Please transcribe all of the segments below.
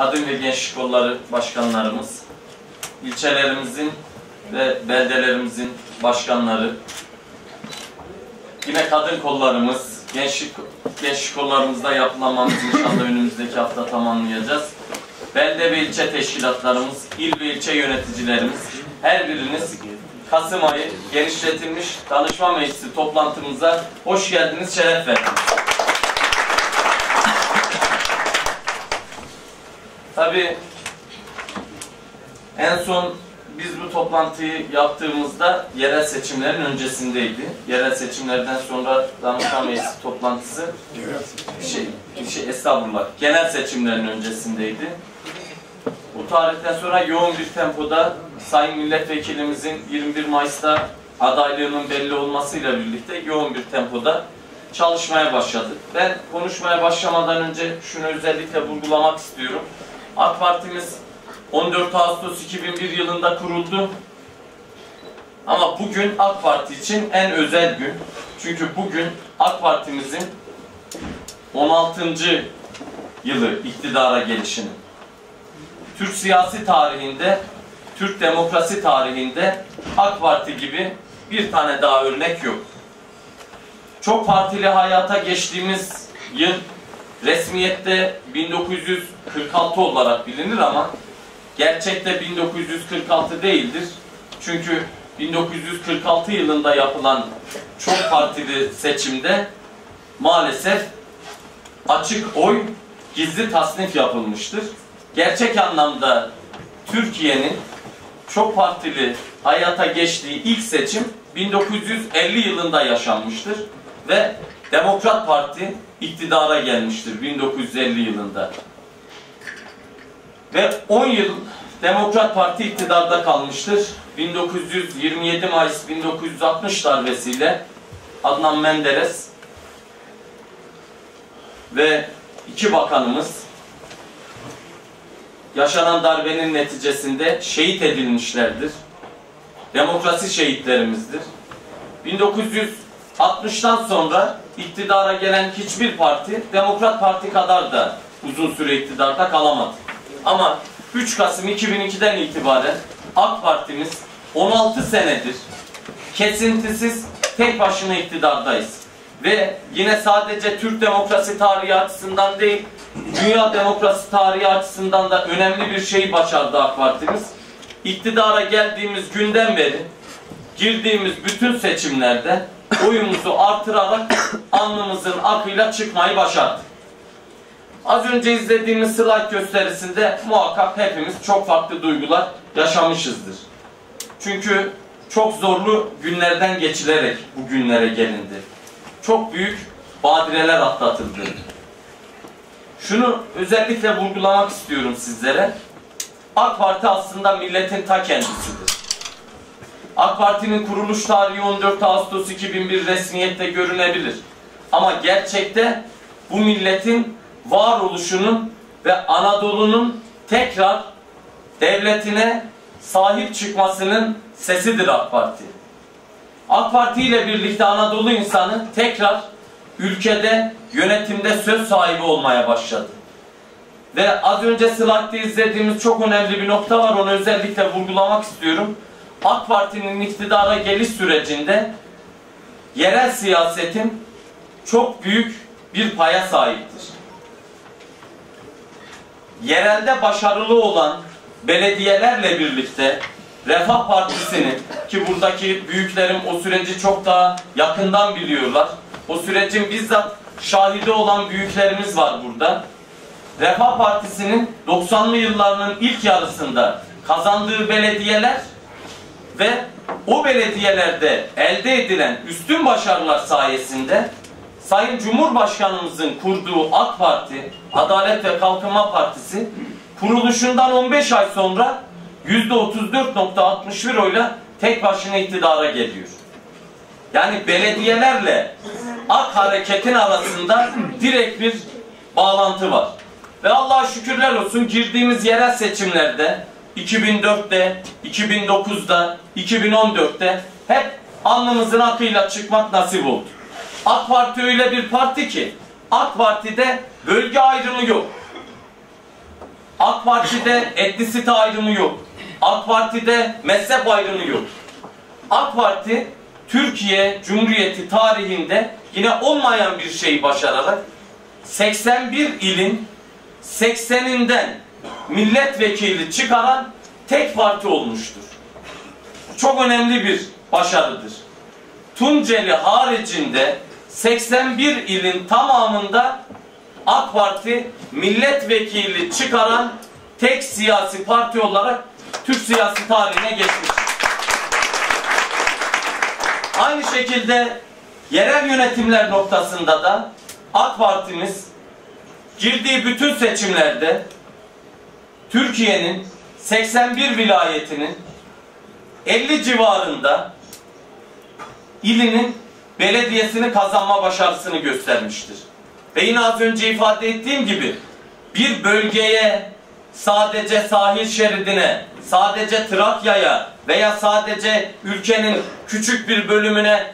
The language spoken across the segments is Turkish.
kadın ve gençlik kolları başkanlarımız, ilçelerimizin ve beldelerimizin başkanları, yine kadın kollarımız, gençlik, gençlik kollarımızda yapılanmamızı inşallah önümüzdeki hafta tamamlayacağız. Belde ve ilçe teşkilatlarımız, il ve ilçe yöneticilerimiz, her biriniz Kasım ayı genişletilmiş danışma meclisi toplantımıza hoş geldiniz, şeref verdiniz. Tabii en son biz bu toplantıyı yaptığımızda yerel seçimlerin öncesindeydi. Yerel seçimlerden sonra danışma meclisi toplantısı şey, şey estağfurullah genel seçimlerin öncesindeydi. Bu tarihten sonra yoğun bir tempoda Sayın Milletvekilimizin 21 Mayıs'ta adaylığının belli olmasıyla birlikte yoğun bir tempoda çalışmaya başladık. Ben konuşmaya başlamadan önce şunu özellikle vurgulamak istiyorum. AK Partimiz 14 Ağustos 2001 yılında kuruldu. Ama bugün AK Parti için en özel gün. Çünkü bugün AK Parti'mizin 16. yılı iktidara gelişinin. Türk siyasi tarihinde, Türk demokrasi tarihinde AK Parti gibi bir tane daha örnek yok. Çok partili hayata geçtiğimiz yıl resmiyette 1946 olarak bilinir ama gerçekte 1946 değildir. Çünkü 1946 yılında yapılan çok partili seçimde maalesef açık oy gizli tasnif yapılmıştır. Gerçek anlamda Türkiye'nin çok partili hayata geçtiği ilk seçim 1950 yılında yaşanmıştır ve Demokrat Parti iktidara gelmiştir 1950 yılında. Ve 10 yıl Demokrat Parti iktidarda kalmıştır. 1927 Mayıs 1960 darbesiyle Adnan Menderes ve iki bakanımız yaşanan darbenin neticesinde şehit edilmişlerdir. Demokrasi şehitlerimizdir. 1960'tan sonra iktidara gelen hiçbir parti Demokrat Parti kadar da uzun süre iktidarda kalamadı. Ama 3 Kasım 2002'den itibaren AK Partimiz 16 senedir kesintisiz tek başına iktidardayız. Ve yine sadece Türk demokrasi tarihi açısından değil, dünya demokrasi tarihi açısından da önemli bir şey başardı AK Partimiz. İktidara geldiğimiz günden beri girdiğimiz bütün seçimlerde oyumuzu artırarak alnımızın akıyla çıkmayı başardık. Az önce izlediğimiz slide gösterisinde muhakkak hepimiz çok farklı duygular yaşamışızdır. Çünkü çok zorlu günlerden geçilerek bu günlere gelindi. Çok büyük badireler atlatıldı. Şunu özellikle vurgulamak istiyorum sizlere. AK Parti aslında milletin ta kendisidir. AK Parti'nin kuruluş tarihi 14 Ağustos 2001 resmiyette görünebilir. Ama gerçekte bu milletin varoluşunun ve Anadolu'nun tekrar devletine sahip çıkmasının sesidir AK Parti. AK Parti ile birlikte Anadolu insanı tekrar ülkede yönetimde söz sahibi olmaya başladı. Ve az önce slide'de izlediğimiz çok önemli bir nokta var. Onu özellikle vurgulamak istiyorum. AK Parti'nin iktidara geliş sürecinde yerel siyasetin çok büyük bir paya sahiptir. Yerelde başarılı olan belediyelerle birlikte Refah Partisi'nin ki buradaki büyüklerim o süreci çok daha yakından biliyorlar. O sürecin bizzat şahidi olan büyüklerimiz var burada. Refah Partisi'nin 90'lı yıllarının ilk yarısında kazandığı belediyeler ve o belediyelerde elde edilen üstün başarılar sayesinde Sayın Cumhurbaşkanımızın kurduğu AK Parti, Adalet ve Kalkınma Partisi kuruluşundan 15 ay sonra %34.61 oyla tek başına iktidara geliyor. Yani belediyelerle AK hareketin arasında direkt bir bağlantı var. Ve Allah'a şükürler olsun girdiğimiz yerel seçimlerde 2004'te, 2009'da, 2014'te hep alnımızın akıyla çıkmak nasip oldu. AK Parti öyle bir parti ki AK Parti'de bölge ayrımı yok. AK Parti'de etnisite ayrımı yok. AK Parti'de mezhep ayrımı yok. AK Parti Türkiye Cumhuriyeti tarihinde yine olmayan bir şeyi başararak 81 ilin 80'inden milletvekili çıkaran tek parti olmuştur. Çok önemli bir başarıdır. Tunceli haricinde 81 ilin tamamında AK Parti milletvekili çıkaran tek siyasi parti olarak Türk siyasi tarihine geçmiş. Aynı şekilde yerel yönetimler noktasında da AK Parti'miz girdiği bütün seçimlerde Türkiye'nin 81 vilayetinin 50 civarında ilinin belediyesini kazanma başarısını göstermiştir. Ve yine az önce ifade ettiğim gibi bir bölgeye sadece sahil şeridine, sadece Trakya'ya veya sadece ülkenin küçük bir bölümüne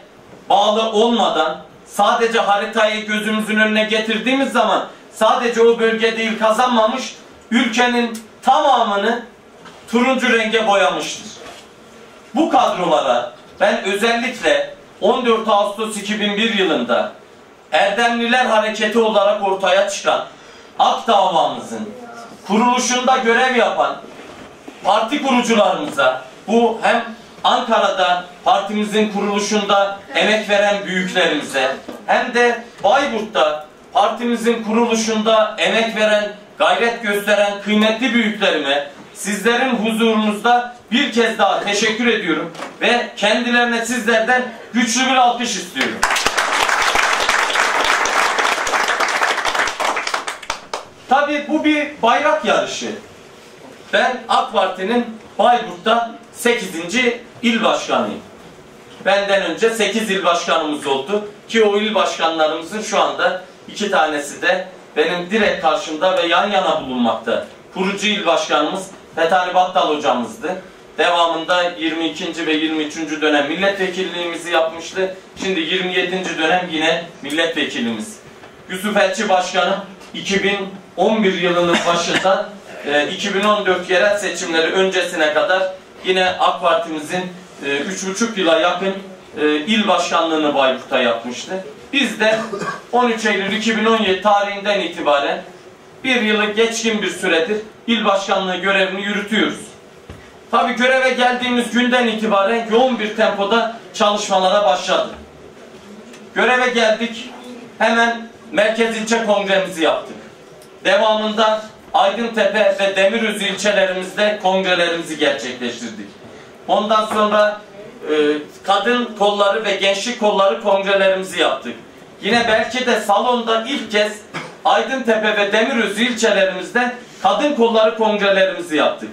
bağlı olmadan sadece haritayı gözümüzün önüne getirdiğimiz zaman sadece o bölge değil kazanmamış, ülkenin tamamını turuncu renge boyamıştır. Bu kadrolara ben özellikle 14 Ağustos 2001 yılında Erdemliler Hareketi olarak ortaya çıkan AK davamızın kuruluşunda görev yapan parti kurucularımıza bu hem Ankara'da partimizin kuruluşunda emek veren büyüklerimize hem de Bayburt'ta partimizin kuruluşunda emek veren, gayret gösteren kıymetli büyüklerime sizlerin huzurunuzda bir kez daha teşekkür ediyorum ve kendilerine sizlerden güçlü bir alkış istiyorum. Tabii bu bir bayrak yarışı. Ben AK Parti'nin Bayburt'ta 8. il başkanıyım. Benden önce 8 il başkanımız oldu. Ki o il başkanlarımızın şu anda iki tanesi de benim direkt karşımda ve yan yana bulunmakta. Kurucu il başkanımız Fethani Battal hocamızdı. Devamında 22. ve 23. dönem milletvekilliğimizi yapmıştı. Şimdi 27. dönem yine milletvekilimiz. Yusuf Elçi Başkanım 2011 yılının başında 2014 yerel seçimleri öncesine kadar yine AK Parti'mizin 3,5 yıla yakın il başkanlığını Bayburt'ta yapmıştı. Biz de 13 Eylül 2017 tarihinden itibaren bir yılı geçkin bir süredir il başkanlığı görevini yürütüyoruz. Tabi göreve geldiğimiz günden itibaren yoğun bir tempoda çalışmalara başladı. Göreve geldik, hemen Merkez İlçe Kongremizi yaptık. Devamında Aydıntepe ve Demirözü ilçelerimizde kongrelerimizi gerçekleştirdik. Ondan sonra kadın kolları ve gençlik kolları kongrelerimizi yaptık. Yine belki de salonda ilk kez Aydıntepe ve Demirözü ilçelerimizde kadın kolları kongrelerimizi yaptık.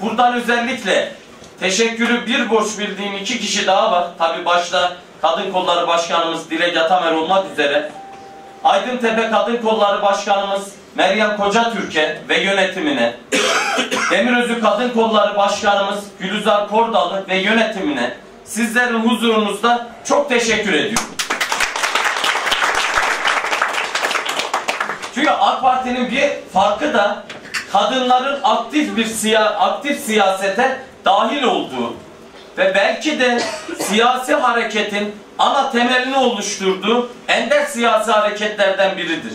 Buradan özellikle teşekkürü bir borç bildiğim iki kişi daha var. Tabi başta Kadın Kolları Başkanımız Dilek Atamer olmak üzere. Aydıntepe Kadın Kolları Başkanımız Meryem Koca Türkiye ve yönetimine, Demirözü Kadın Kolları Başkanımız Gülüzar Kordalı ve yönetimine sizlerin huzurunuzda çok teşekkür ediyorum. Çünkü AK Parti'nin bir farkı da kadınların aktif bir siya aktif siyasete dahil olduğu ve belki de siyasi hareketin ana temelini oluşturduğu ender siyasi hareketlerden biridir.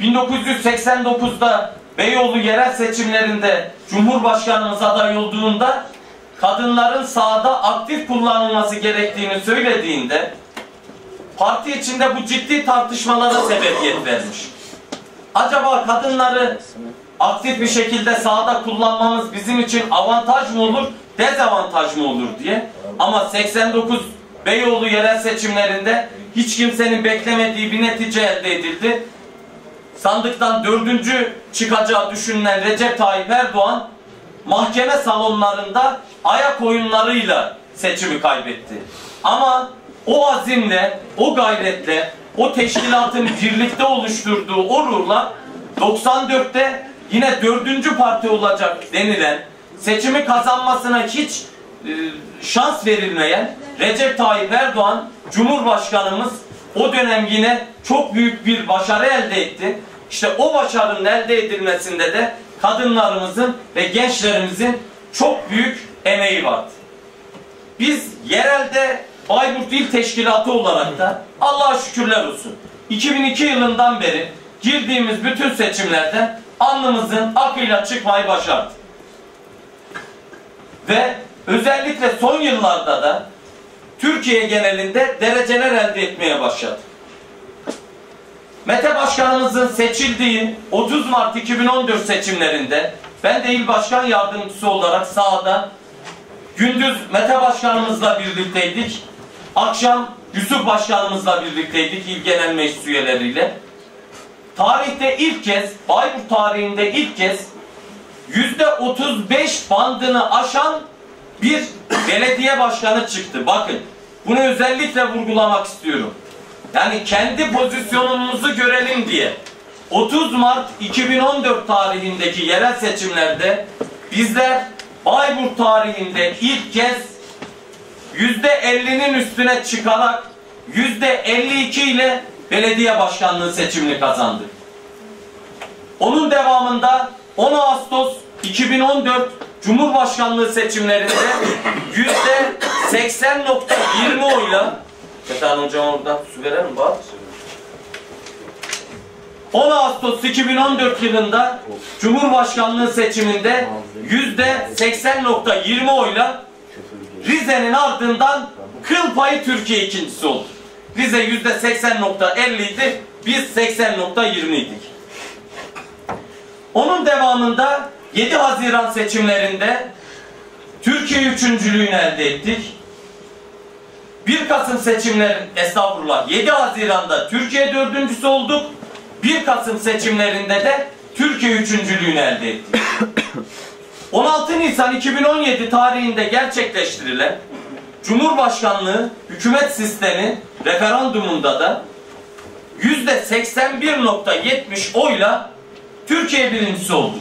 1989'da Beyoğlu yerel seçimlerinde Cumhurbaşkanımız aday olduğunda kadınların sahada aktif kullanılması gerektiğini söylediğinde parti içinde bu ciddi tartışmalara sebebiyet vermiş. Acaba kadınları aktif bir şekilde sahada kullanmamız bizim için avantaj mı olur, dezavantaj mı olur diye. Ama 89 Beyoğlu yerel seçimlerinde hiç kimsenin beklemediği bir netice elde edildi. Sandıktan dördüncü çıkacağı düşünülen Recep Tayyip Erdoğan mahkeme salonlarında ayak oyunlarıyla seçimi kaybetti. Ama o azimle, o gayretle, o teşkilatın birlikte oluşturduğu o ruhla 94'te yine dördüncü parti olacak denilen seçimi kazanmasına hiç e, şans verilmeyen Recep Tayyip Erdoğan Cumhurbaşkanımız o dönem yine çok büyük bir başarı elde etti. İşte o başarının elde edilmesinde de kadınlarımızın ve gençlerimizin çok büyük emeği vardı. Biz yerelde Bayburt İl Teşkilatı olarak da Allah'a şükürler olsun. 2002 yılından beri girdiğimiz bütün seçimlerden alnımızın akıyla çıkmayı başardık. Ve özellikle son yıllarda da Türkiye genelinde dereceler elde etmeye başladı. Mete Başkanımızın seçildiği 30 Mart 2014 seçimlerinde ben de il başkan yardımcısı olarak sahada gündüz Mete Başkanımızla birlikteydik. Akşam Yusuf Başkanımızla birlikteydik il genel meclis üyeleriyle. Tarihte ilk kez, Bayburt tarihinde ilk kez yüzde 35 bandını aşan bir belediye başkanı çıktı. Bakın bunu özellikle vurgulamak istiyorum. Yani kendi pozisyonumuzu görelim diye. 30 Mart 2014 tarihindeki yerel seçimlerde bizler Bayburt tarihinde ilk kez yüzde 50'nin üstüne çıkarak yüzde 52 ile belediye başkanlığı seçimini kazandık. Onun devamında 10 Ağustos 2014 Cumhurbaşkanlığı seçimlerinde yüzde 80.20 oyla Metan hocam oradan su verer mi bak? 10 Ağustos 2014 yılında Cumhurbaşkanlığı seçiminde yüzde 80.20 oyla Rize'nin ardından kıl payı Türkiye ikincisi oldu. Rize yüzde 80.50 idi, biz 80.20 idik. Onun devamında 7 Haziran seçimlerinde Türkiye üçüncülüğünü elde ettik. 1 Kasım seçimlerin estağfurullah 7 Haziran'da Türkiye dördüncüsü olduk. 1 Kasım seçimlerinde de Türkiye üçüncülüğünü elde ettik. 16 Nisan 2017 tarihinde gerçekleştirilen Cumhurbaşkanlığı hükümet sistemi referandumunda da %81.70 oyla Türkiye birincisi oldu.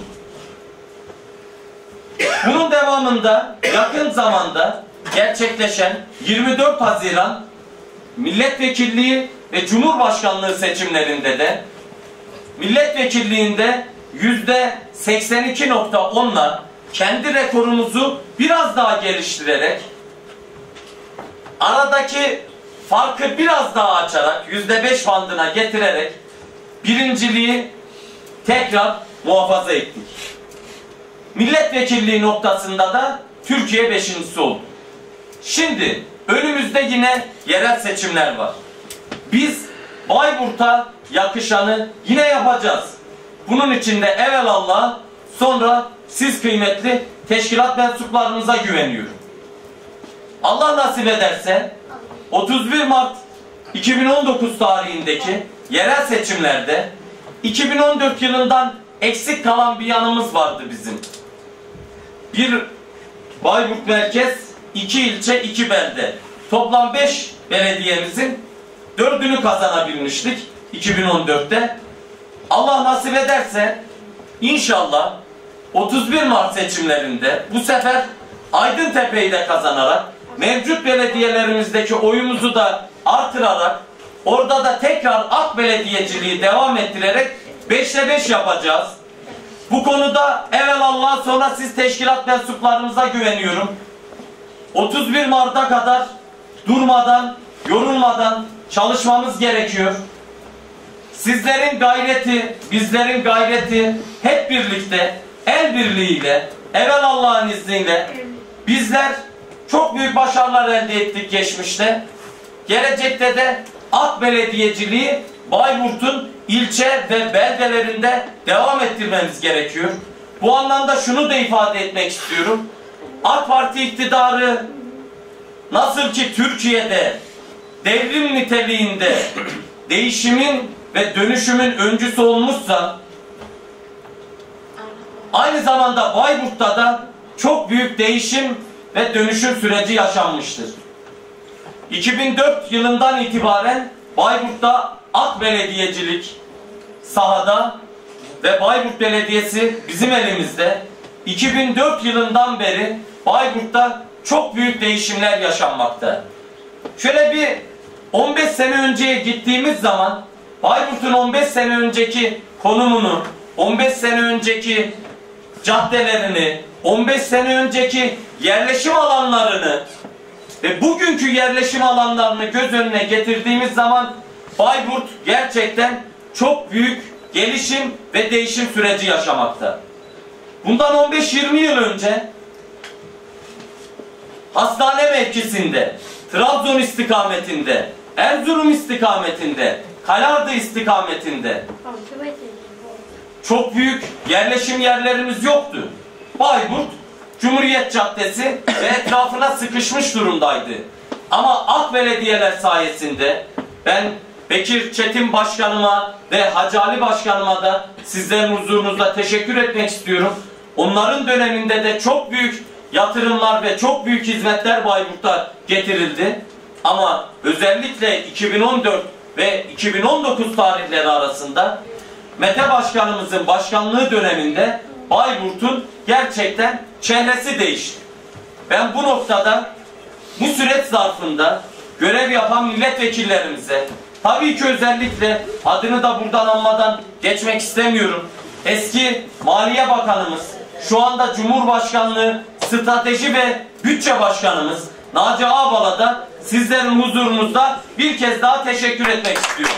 Bunun devamında yakın zamanda gerçekleşen 24 Haziran milletvekilliği ve cumhurbaşkanlığı seçimlerinde de milletvekilliğinde yüzde 82.10'la kendi rekorumuzu biraz daha geliştirerek aradaki farkı biraz daha açarak yüzde beş bandına getirerek birinciliği tekrar muhafaza ettik. Milletvekilliği noktasında da Türkiye beşincisi oldu. Şimdi önümüzde yine yerel seçimler var. Biz Bayburt'a yakışanı yine yapacağız. Bunun için de evvel Allah sonra siz kıymetli teşkilat mensuplarınıza güveniyorum. Allah nasip ederse 31 Mart 2019 tarihindeki yerel seçimlerde 2014 yılından eksik kalan bir yanımız vardı bizim. Bir Bayburt merkez, iki ilçe, iki belde. Toplam beş belediyemizin dördünü kazanabilmiştik 2014'te. Allah nasip ederse inşallah 31 Mart seçimlerinde bu sefer Aydıntepe'yi de kazanarak mevcut belediyelerimizdeki oyumuzu da artırarak orada da tekrar AK belediyeciliği devam ettirerek 5'te 5 yapacağız. Bu konuda evvel Allah sonra siz teşkilat mensuplarınıza güveniyorum. 31 Mart'a kadar durmadan, yorulmadan çalışmamız gerekiyor. Sizlerin gayreti, bizlerin gayreti hep birlikte, el birliğiyle, evvel Allah'ın izniyle bizler çok büyük başarılar elde ettik geçmişte. Gelecekte de AK belediyeciliği Bayburt'un ilçe ve beldelerinde devam ettirmemiz gerekiyor. Bu anlamda şunu da ifade etmek istiyorum. AK Parti iktidarı nasıl ki Türkiye'de devrim niteliğinde değişimin ve dönüşümün öncüsü olmuşsa aynı zamanda Bayburt'ta da çok büyük değişim ve dönüşüm süreci yaşanmıştır. 2004 yılından itibaren Bayburt'ta AK belediyecilik sahada ve Bayburt Belediyesi bizim elimizde. 2004 yılından beri Bayburt'ta çok büyük değişimler yaşanmakta. Şöyle bir 15 sene önceye gittiğimiz zaman Bayburt'un 15 sene önceki konumunu, 15 sene önceki caddelerini, 15 sene önceki yerleşim alanlarını ve bugünkü yerleşim alanlarını göz önüne getirdiğimiz zaman Bayburt gerçekten çok büyük gelişim ve değişim süreci yaşamakta. Bundan 15-20 yıl önce hastane mevkisinde, Trabzon istikametinde, Erzurum istikametinde, Kalardı istikametinde çok büyük yerleşim yerlerimiz yoktu. Bayburt, Cumhuriyet Caddesi ve etrafına sıkışmış durumdaydı. Ama AK belediyeler sayesinde ben Bekir Çetin Başkanıma ve Hacı Ali Başkanıma da sizlerin huzurunuzda teşekkür etmek istiyorum. Onların döneminde de çok büyük yatırımlar ve çok büyük hizmetler Bayburt'a getirildi. Ama özellikle 2014 ve 2019 tarihleri arasında Mete Başkanımızın başkanlığı döneminde Bayburt'un gerçekten çehresi değişti. Ben bu noktada bu süreç zarfında görev yapan milletvekillerimize tabii ki özellikle adını da buradan anmadan geçmek istemiyorum. Eski Maliye Bakanımız, şu anda Cumhurbaşkanlığı Strateji ve Bütçe Başkanımız Naci Ağbal'a da sizlerin huzurunuzda bir kez daha teşekkür etmek istiyorum.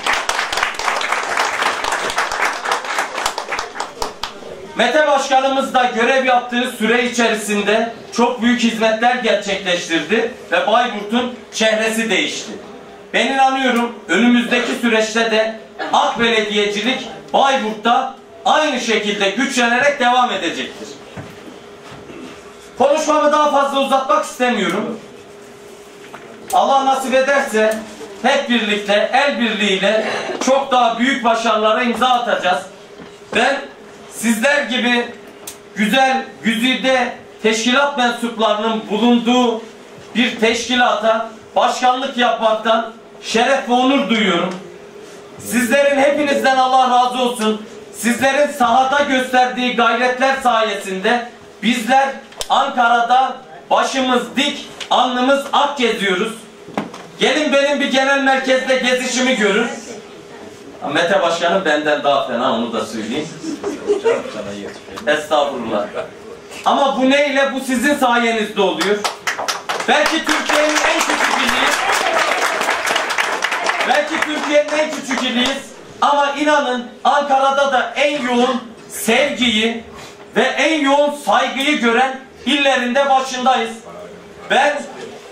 Mete Başkanımız da görev yaptığı süre içerisinde çok büyük hizmetler gerçekleştirdi ve Bayburt'un çehresi değişti. Ben inanıyorum önümüzdeki süreçte de AK Belediyecilik Bayburt'ta aynı şekilde güçlenerek devam edecektir. Konuşmamı daha fazla uzatmak istemiyorum. Allah nasip ederse hep birlikte, el birliğiyle çok daha büyük başarılara imza atacağız. Ben sizler gibi güzel, güzide teşkilat mensuplarının bulunduğu bir teşkilata başkanlık yapmaktan şeref ve onur duyuyorum. Sizlerin hepinizden Allah razı olsun. Sizlerin sahada gösterdiği gayretler sayesinde bizler Ankara'da başımız dik, alnımız ak geziyoruz. Gelin benim bir genel merkezde gezişimi görün. Mete Başkanım benden daha fena onu da söyleyeyim. Estağfurullah. Ama bu neyle? Bu sizin sayenizde oluyor. Belki Türkiye'nin en küçük iliyiz. Belki Türkiye'nin en küçük iliyiz. Ama inanın Ankara'da da en yoğun sevgiyi ve en yoğun saygıyı gören illerinde başındayız. Ben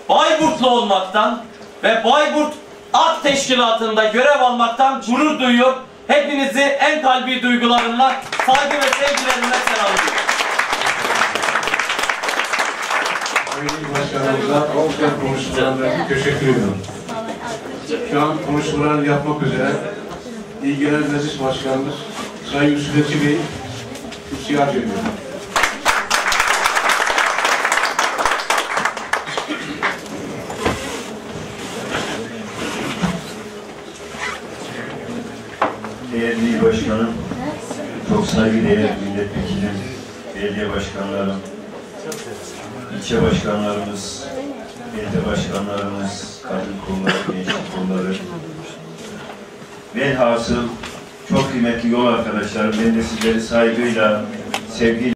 Bayburtlu olmaktan ve Bayburt Ak Teşkilatı'nda görev almaktan gurur duyuyor. Hepinizi en kalbi duygularımla, saygı ve sevgilerimle selamlıyorum. Başkanımıza güzel konuşmalarına teşekkür ediyorum. Şu an konuşmalarını yapmak üzere İl Meclis Başkanımız Sayın Yusuf Eti Bey kürsüye arz ediyorum. Değerli il başkanım, çok saygıdeğer milletvekilim, belediye başkanlarım, ilçe başkanlarımız, belediye başkanlarımız, kadın kolları, gençlik kolları, velhasıl çok kıymetli yol arkadaşlarım, ben de sizleri saygıyla, sevgiyle